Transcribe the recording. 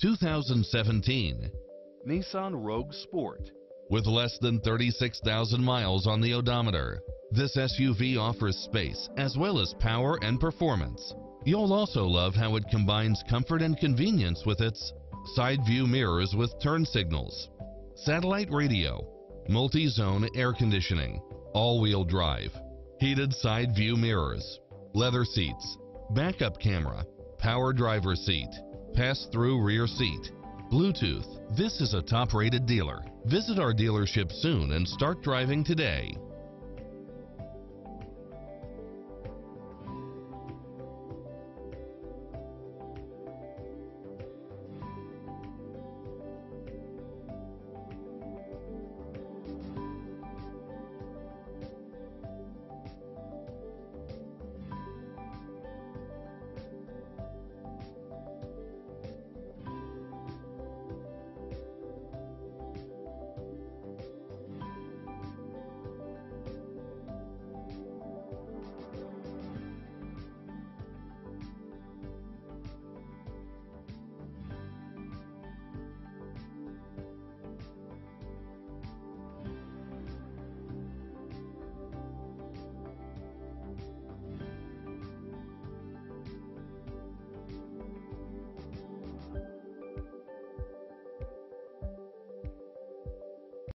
2017 Nissan Rogue Sport. with less than 36,000 miles on the odometer. This SUV offers space as well as power and performance. You'll also love how it combines comfort and convenience with its side view mirrors with turn signals, satellite radio, multi-zone air conditioning, all-wheel drive, heated side view mirrors, leather seats, backup camera, power driver seat, pass-through rear seat, Bluetooth. This is a top-rated dealer. Visit our dealership soon and start driving today.